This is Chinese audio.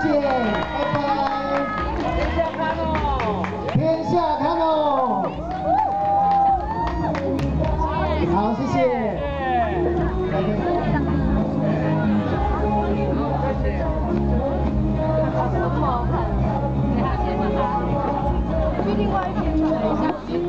谢谢拜拜。天下看喽天下看喽好谢谢。谢谢。